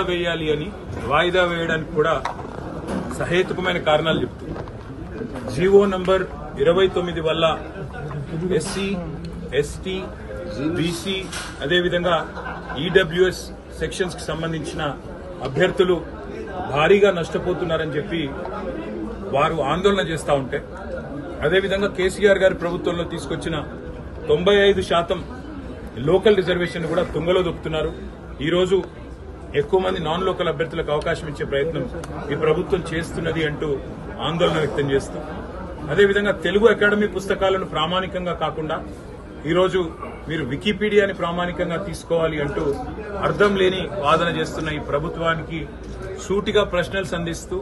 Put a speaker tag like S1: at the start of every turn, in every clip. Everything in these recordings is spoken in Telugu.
S1: వాయిదా వేయాలి అని వాయిదా వేయడానికి కూడా సహేతుకమైన కారణాలు చెప్తుంది జీవో నంబర్ ఇరవై తొమ్మిది వల్ల ఎస్సీ ఎస్టీ బీసీ అదేవిధంగా ఈడబ్ల్యూఎస్ సెక్షన్స్కి సంబంధించిన అభ్యర్థులు భారీగా నష్టపోతున్నారని చెప్పి వారు ఆందోళన చేస్తా ఉంటే అదేవిధంగా కేసీఆర్ గారి ప్రభుత్వంలో తీసుకొచ్చిన తొంభై ఐదు శాతం లోకల్ రిజర్వేషన్ కూడా తుంగలో దొక్కుతున్నారు. ఈ రోజు ఎక్కువ మంది నాన్ లోకల్ అభ్యర్థులకు అవకాశం ఇచ్చే ప్రయత్నం ఈ ప్రభుత్వం చేస్తున్నది అంటూ ఆందోళన వ్యక్తం చేస్తూ. అదేవిధంగా తెలుగు అకాడమీ పుస్తకాలను ప్రామాణికంగా కాకుండా ఈరోజు మీరు వికీపీడియాని ప్రామాణికంగా తీసుకోవాలి అంటూ అర్థం లేని వాదన చేస్తున్న ఈ ప్రభుత్వానికి సూటిగా ప్రశ్నలు సంధిస్తూ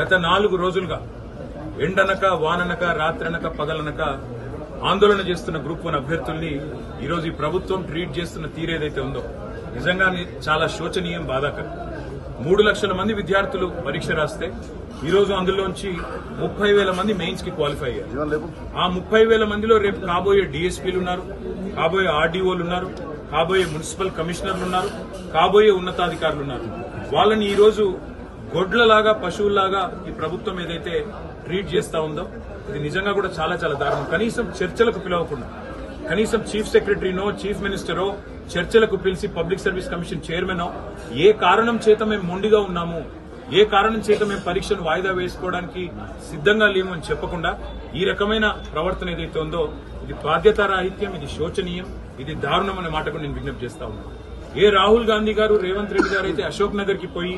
S1: గత నాలుగు రోజులుగా ఎండనక వాననక రాత్రనక పగలనక ఆందోళన చేస్తున్న గ్రూప్ వన్ అభ్యర్థుల్ని ఈరోజు ఈ ప్రభుత్వం ట్రీట్ చేస్తున్న తీరేదైతే ఉందో నిజంగానే చాలా శోచనీయం బాధాకరం. మూడు లక్షల మంది విద్యార్థులు పరీక్ష రాస్తే ఈ రోజు అందులోంచి ముప్పై వేల మంది మెయిన్స్కి క్వాలిఫై అయ్యారు. ఆ ముప్పై వేల మందిలో రేపు కాబోయే డిఎస్పీలు ఉన్నారు కాబోయే ఆర్డీఓలు ఉన్నారు కాబోయే మున్సిపల్ కమిషనర్లు ఉన్నారు కాబోయే ఉన్నతాధికారులు ఉన్నారు. వాళ్ళని ఈ రోజు గొడ్లలాగా పశువుల్లాగా ఈ ప్రభుత్వం ఏదైతే ట్రీట్ చేస్తా ఉందో ఇది నిజంగా కూడా చాలా చాలా దారుణం. కనీసం చర్చలకు పిలవకుండా కనీసం చీఫ్ సెక్రటరీనో చీఫ్ మినిస్టరో చర్చలకు పిలిచి పబ్లిక్ సర్వీస్ కమిషన్ చైర్మన్ ఏ కారణం చేత మేము మొండిగా ఉన్నాము? ఏ కారణం చేత మేము పరీక్షను వాయిదా వేసుకోవడానికి సిద్ధంగా లేము అని చెప్పకుండా ఈ రకమైన ప్రవర్తన ఏదైతే ఉందో ఇది బాధ్యతారాహిత్యం ఇది శోచనీయం ఇది దారుణం అనే మాటకు నేను విజ్ఞప్తి చేస్తా ఉన్నాను ఏ రాహుల్ గాంధీ గారు రేవంత్ రెడ్డి గారు అయితే అశోక్ నగర్కి పోయి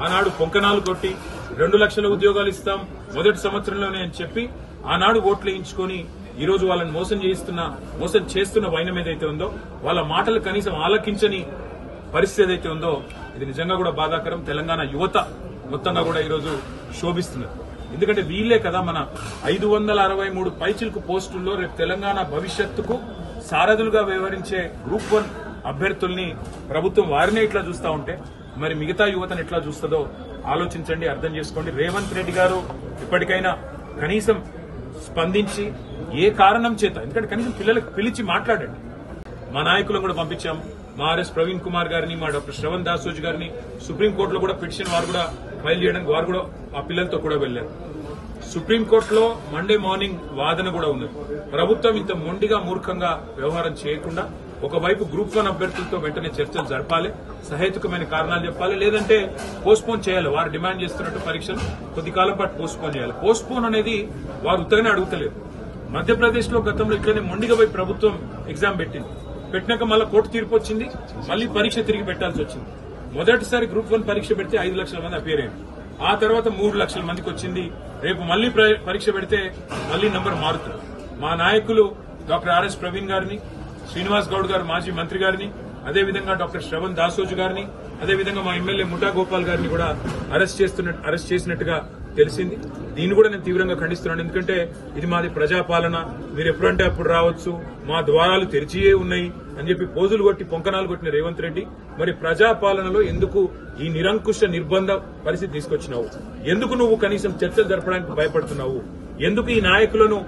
S1: ఆనాడు పొంకనాలు కొట్టి రెండు లక్షల ఉద్యోగాలు ఇస్తాం మొదటి సంవత్సరంలోనే అని చెప్పి ఆనాడు ఓట్లు వేయించుకొని ఈ రోజు వాళ్ళని మోసం చేయిస్తున్న మోసం చేస్తున్న వైనం ఏదైతే ఉందో వాళ్ళ మాటలు కనీసం ఆలకించని పరిస్థితి ఏదైతే ఉందో ఇది నిజంగా కూడా బాధాకరం. తెలంగాణ యువత మొత్తంగా కూడా ఈరోజు శోభిస్తున్నారు ఎందుకంటే వీళ్ళే కదా మన ఐదు వందల అరవై మూడు పైచిలకు పోస్టుల్లో రేపు తెలంగాణ భవిష్యత్తుకు సారథులుగా వ్యవహరించే గ్రూప్ వన్ అభ్యర్థుల్ని ప్రభుత్వం వారినే ఇట్లా చూస్తా ఉంటే మరి మిగతా యువతను ఎట్లా చూస్తుందో ఆలోచించండి అర్థం చేసుకోండి. రేవంత్ రెడ్డి గారు ఇప్పటికైనా కనీసం స్పందించి ఏ కారణం చేత? ఎందుకంటే కనీసం పిల్లలకు పిలిచి మాట్లాడండి. మా నాయకులను కూడా పంపించాం. మా ఆర్ఎస్ ప్రవీణ్ కుమార్ గారిని మా డాక్టర్ శ్రవణ్ దాసోజ్ గారిని సుప్రీంకోర్టులో కూడా పిటిషన్ వారు కూడా ఫైల్ చేయడానికి వారు కూడా ఆ పిల్లలతో కూడా వెళ్ళారు సుప్రీంకోర్టులో మండే మార్నింగ్ వాదన కూడా ఉన్నది. ప్రభుత్వం ఇంత మొండిగా మూర్ఖంగా వ్యవహారం చేయకుండా ఒకవైపు గ్రూప్ వన్ అభ్యర్థులతో వెంటనే చర్చలు జరపాలి సహేతుకమైన కారణాలు చెప్పాలి లేదంటే పోస్ట్పోన్ చేయాలి. వారు డిమాండ్ చేస్తున్నట్టు పరీక్షలు కొద్ది కాలం పాటు పోస్ట్పోన్ చేయాలి. పోస్ట్పోన్ అనేది వారు ఉత్తగానే అడుగుతలేదు మధ్యప్రదేశ్లో గతంలో ఇట్లనే మొండిగా పోయి ప్రభుత్వం ఎగ్జామ్ పెట్టింది. పెట్టినాక మళ్ళీ కోర్టు తీర్పు వచ్చింది. మళ్ళీ పరీక్ష తిరిగి పెట్టాల్సి వచ్చింది. మొదటిసారి గ్రూప్ వన్ పరీక్ష పెడితే ఐదు లక్షల మంది అపేర్ అయింది ఆ తర్వాత మూడు లక్షల మందికి వచ్చింది. రేపు మళ్ళీ పరీక్ష పెడితే మళ్ళీ నంబర్ మారుతుంది. మా నాయకులు డాక్టర్ ఆర్ఎస్ ప్రవీణ్ గారిని శ్రీనివాస్ గౌడ్ గారు మాజీ మంత్రి గారిని అదేవిధంగా డాక్టర్ శ్రవణ్ దాసోజు గారిని అదేవిధంగా మా ఎమ్మెల్యే ముఠా గోపాల్ గారిని కూడా అరెస్ట్ చేస్తున్నట్టు అరెస్ట్ చేసినట్టుగా తెలిసింది. దీన్ని కూడా నేను తీవ్రంగా ఖండిస్తున్నాను. ఎందుకంటే ఇది మాది ప్రజాపాలన. మీరు ఎప్పుడంటే అప్పుడు రావచ్చు. మా ద్వారాలు తెరిచియే ఉన్నాయి అని చెప్పి పోజులు కొట్టి పొంకనాలు కొట్టిన రేవంత్ రెడ్డి. మరి ప్రజాపాలనలో ఎందుకు ఈ నిరంకుశ నిర్బంధ పరిస్థితి తీసుకొచ్చినావు? ఎందుకు నువ్వు కనీసం చర్చలు జరపడానికి భయపడుతున్నావు? ఎందుకు ఈ నాయకులను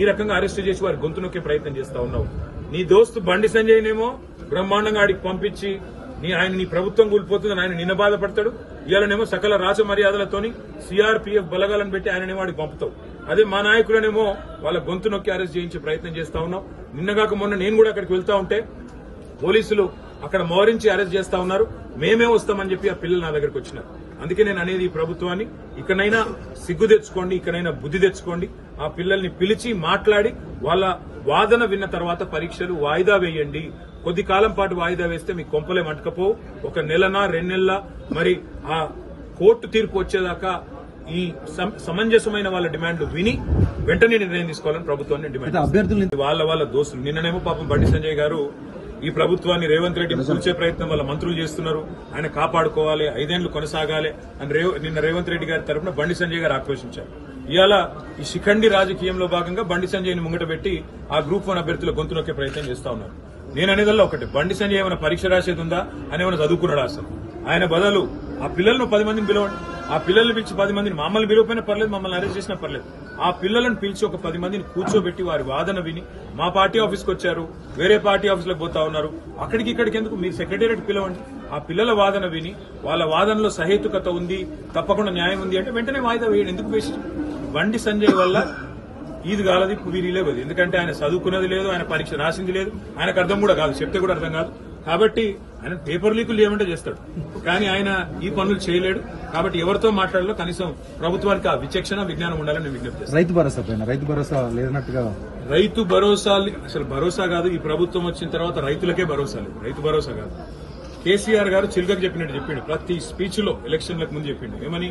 S1: ఈ రకంగా అరెస్ట్ చేసి వారి గొంతు నొక్కే ప్రయత్నం చేస్తా ఉన్నావు? నీ దోస్తు బండి సంజయ్నేమో బ్రహ్మాండంగా ఆడికి పంపించి నీ ఆయన నీ ప్రభుత్వం కూలిపోతుందని ఆయన నిన్న బాధపడతాడు. ఇవాళనేమో సకల రాజ మర్యాదలతోని సిఆర్పీఎఫ్ బలగాలను పెట్టి ఆయననేమో వాడికి పంపుతావు. అదే మా నాయకులనేమో వాళ్ళ గొంతు నొక్కి అరెస్ట్ చేయించే ప్రయత్నం చేస్తా ఉన్నాం నిన్నగాక మొన్న నేను కూడా అక్కడికి వెళ్తా ఉంటే పోలీసులు అక్కడ మోరించి అరెస్ట్ చేస్తా ఉన్నారు. మేమే వస్తామని చెప్పి ఆ పిల్లలు నా దగ్గరకు వచ్చినారు. అందుకే నేను అనేది ఈ ప్రభుత్వాన్ని ఇకనైనా సిగ్గు తెచ్చుకోండి ఇకనైనా బుద్ధి తెచ్చుకోండి. ఆ పిల్లల్ని పిలిచి మాట్లాడి వాళ్ళ వాదన విన్న తర్వాత పరీక్షలు వాయిదా వేయండి. కొద్ది కాలం పాటు వాయిదా వేస్తే మీ కొంపలే మట్టుకపోవు ఒక నెలనా రెండు నెలల? మరి ఆ కోర్టు తీర్పు వచ్చేదాకా ఈ సమ- సమంజసమైన వాళ్ళ డిమాండ్లు విని వెంటనే నిర్ణయం తీసుకోవాలని ప్రభుత్వాన్ని డిమాండ్
S2: అభ్యర్థులు
S1: వాళ్ళ వాళ్ళ దోస్తులు. నిన్ననేమో పాపం బండి సంజయ్ గారు ఈ ప్రభుత్వాన్ని రేవంత్ రెడ్డిని కూల్చే ప్రయత్నం వాళ్ళ మంత్రులు చేస్తున్నారు. ఆయన కాపాడుకోవాలి ఐదేళ్ళు కొనసాగాలి అని నిన్న రేవంత్ రెడ్డి గారి తరపున బండి సంజయ్ గారు ఆక్రోశించారు. ఇవాళ ఈ శిఖండి రాజకీయంలో భాగంగా బండి సంజయ్ని ముంగట పెట్టి ఆ గ్రూప్ వన్ అభ్యర్థుల గొంతు నొక్కే ప్రయత్నం చేస్తా ఉన్నారు. నేను అనేదల్లా ఒకటి. బండి సంజయ్ ఏమైనా పరీక్ష రాసేది ఉందా? అని ఏమైనా చదువుకున్నాడు అసలు ఆయన బదులు ఆ పిల్లలను పది మందిని పిలవండి. ఆ పిల్లల్ని పిలిచి పది మందిని మమ్మల్ని పిలవపోయినా పర్లేదు మమ్మల్ని అరెస్ట్ చేసినా పర్లేదు. ఆ పిల్లలను పిలిచి ఒక పది మందిని కూర్చోబెట్టి వారి వాదన విని మా పార్టీ ఆఫీస్కి వచ్చారు వేరే పార్టీ ఆఫీసులకు పోతా ఉన్నారు. అక్కడికి ఇక్కడికి ఎందుకు మీరు సెక్రటేరియట్ పిలవండి? ఆ పిల్లల వాదన విని వాళ్ళ వాదనలో సహేతుకత ఉంది తప్పకుండా న్యాయం ఉంది అంటే వెంటనే వాయిదా వేయండి. ఎందుకు వేసి బండి సంజయ్ వల్ల ఇది కాలది వీరి లేదు ఎందుకంటే ఆయన చదువుకున్నది లేదు ఆయన పరీక్ష రాసింది లేదు ఆయనకు అర్థం కూడా కాదు చెప్తే కూడా అర్థం కాదు. కాబట్టి ఆయన పేపర్ లీకులు ఏమంటే చేస్తాడు. కానీ ఆయన ఈ పనులు చేయలేడు. కాబట్టి ఎవరితో మాట్లాడాలో కనీసం ప్రభుత్వానికి ఆ విచక్షణ విజ్ఞానం ఉండాలని నేను విజ్ఞప్తి
S2: రైతు భరోసా పైన రైతు భరోసా లేనట్టుగా
S1: రైతు భరోసా అసలు భరోసా కాదు. ఈ ప్రభుత్వం వచ్చిన తర్వాత రైతులకే భరోసా లేదు. రైతు భరోసా కాదు. కేసీఆర్ గారు చిలుకకు చెప్పినట్టు చెప్పిండు. ప్రతి స్పీచ్లో ఎలక్షన్లకు ముందు చెప్పిండు. ఏమని?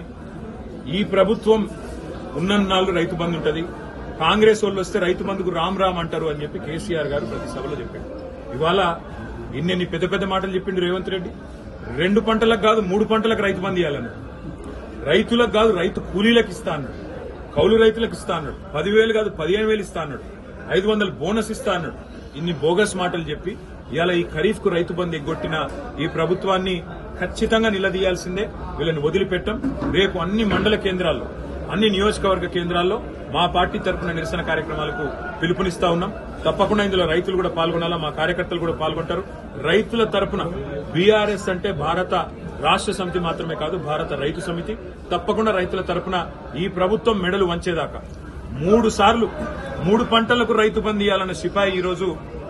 S1: ఈ ప్రభుత్వం ఉన్నన్నాళ్ళు రైతు బంధు ఉంటుంది. కాంగ్రెస్ వాళ్ళు వస్తే రైతు బంధుకు రామ్ రామ్ అంటారు అని చెప్పి కేసీఆర్ గారు ప్రతి సభలో చెప్పారు. ఇవాళ ఇన్ని పెద్ద పెద్ద మాటలు చెప్పిండు రేవంత్ రెడ్డి. రెండు పంటలకు కాదు మూడు పంటలకు రైతు బంధు ఇవ్వాలన్నారు రైతులకు కాదు రైతు కూలీలకు ఇస్తా అన్నాడు కౌలు రైతులకు ఇస్తా అన్నాడు పదివేలు కాదు పదిహేను వేలు ఇస్తా అన్నాడు ఐదు వందలు బోనస్ ఇస్తా అన్నాడు ఇన్ని బోగస్ మాటలు చెప్పి ఇవాళ ఈ ఖరీఫ్కు రైతు బంధు ఎగ్గొట్టిన ఈ ప్రభుత్వాన్ని ఖచ్చితంగా నిలదీయాల్సిందే. వీళ్ళని వదిలిపెట్టం. రేపు అన్ని మండల కేంద్రాల్లో అన్ని నియోజకవర్గ కేంద్రాల్లో మా పార్టీ తరఫున నిరసన కార్యక్రమాలకు పిలుపునిస్తా ఉన్నాం. తప్పకుండా ఇందులో రైతులు కూడా పాల్గొనాలా మా కార్యకర్తలు కూడా పాల్గొంటారు. రైతుల తరఫున బీఆర్ఎస్ అంటే భారత రాష్ట్ర సమితి మాత్రమే కాదు భారత రైతు సమితి. తప్పకుండా రైతుల తరఫున ఈ ప్రభుత్వం మెడలు వంచేదాకా. మూడు సార్లు మూడు పంటలకు రైతు బంద్ ఇవ్వాలన్న సిపాయి ఈరోజు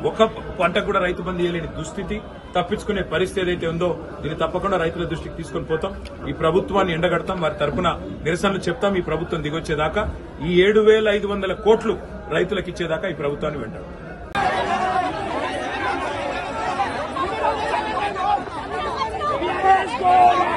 S1: ఒక పంట కూడా రైతు బంధు చేయలేని దుస్థితి తప్పించుకునే పరిస్థితి ఏదైతే ఉందో దీన్ని తప్పకుండా రైతుల దృష్టికి తీసుకుని పోతాం. ఈ ప్రభుత్వాన్ని ఎండగడతాం. వారి తరఫున నిరసనలు చెప్తాం. ఈ ప్రభుత్వం దిగొచ్చేదాకా ఈ ఏడు వేల ఐదు వందల కోట్లు రైతులకు ఇచ్చేదాకా ఈ ప్రభుత్వాన్ని వెంట Let's go!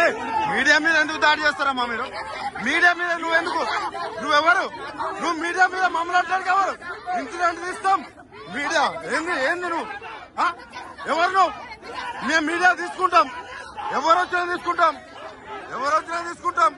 S3: ఏ మీడియా మీద ఎందుకు దాడి చేస్తారమ్మా మీరు? మీడియా మీద నువ్వెందుకు? నువ్వెవరు? నువ్వు మీడియా మీద మమ్మల్ని ఎవరు? ఇన్సిడెంట్ తీస్తాం. మీడియా ఏంది ఏంది నువ్వు? ఎవరు నువ్వు? మేము మీడియా తీసుకుంటాం. ఎవరు వచ్చినా తీసుకుంటాం. ఎవరు వచ్చినా తీసుకుంటాం.